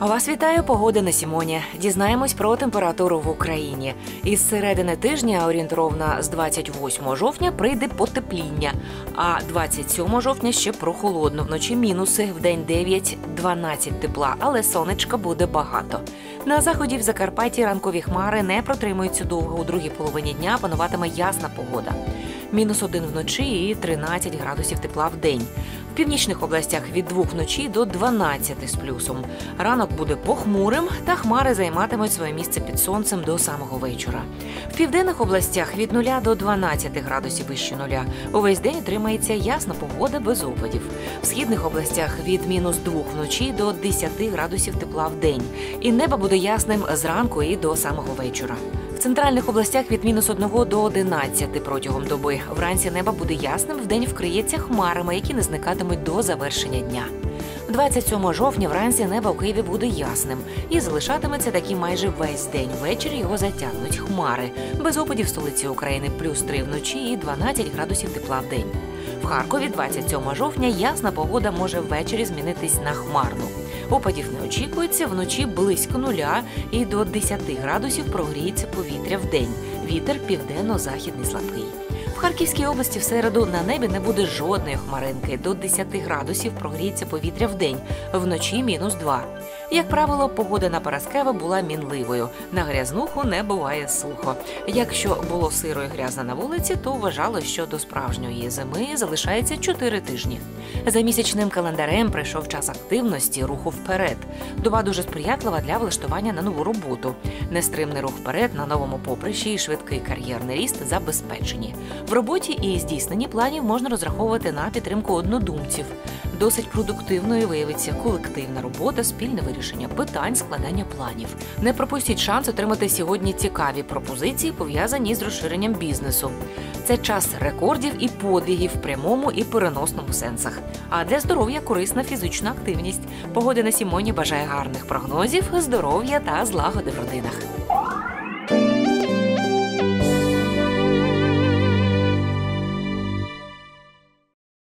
Вас вітає погода на Сімоні. Дізнаємось про температуру в Україні. Із середини тижня, орієнтовно з 28 жовтня, прийде потепління, а 27 жовтня ще прохолодно. Вночі мінуси, в день 9-12 тепла, але сонечка буде багато. На заході в Закарпатті ранкові хмари не протримуються довго. У другій половині дня пануватиме ясна погода. Мінус один вночі і 13 градусів тепла в день. В північних областях від 2 вночі до 12 з плюсом. Ранок буде похмурим, та хмари займатимуть своє місце під сонцем до самого вечора. В південних областях від 0 до 12 градусів вище нуля. Увесь день тримається ясна погода без опадів. В східних областях від мінус 2 вночі до 10 градусів тепла в день. І небо буде ясним зранку і до самого вечора. Центральних областях від мінус 1 до 11 протягом доби. Вранці небо буде ясним, вдень вкриється хмарами, які не зникатимуть до завершення дня. 27 жовтня вранці небо в Києві буде ясним і залишатиметься таким майже весь день. Ввечері його затягнуть хмари. Без опадів в столиці України плюс 3 вночі і 12 градусів тепла в день. В Харкові 27 жовтня ясна погода може ввечері змінитись на хмарну. Опадів не очікується, вночі близько нуля і до 10 градусів прогріється повітря в день. Вітер південно-західний слабкий. В Харківській області в середу на небі не буде жодної хмаринки. До 10 градусів прогріється повітря в день, вночі мінус 2. Як правило, погода на Параскева була мінливою. На грязнуху не буває сухо. Якщо було сиро і грязно на вулиці, то вважало, що до справжньої зими залишається 4 тижні. За місячним календарем прийшов час активності, руху вперед. Доба дуже сприятлива для влаштування на нову роботу. Нестримний рух вперед на новому поприщі і швидкий кар'єрний ріст забезпечені. В роботі і здійсненні планів можна розраховувати на підтримку однодумців. Досить продуктивною виявиться колективна робота, спільне вирішення питань, складання планів. Не пропустіть шанс отримати сьогодні цікаві пропозиції, пов'язані з розширенням бізнесу. Це час рекордів і подвігів в прямому і переносному сенсах. А для здоров'я корисна фізична активність. Погода на Сімоні бажає гарних прогнозів, здоров'я та злагоди в родинах.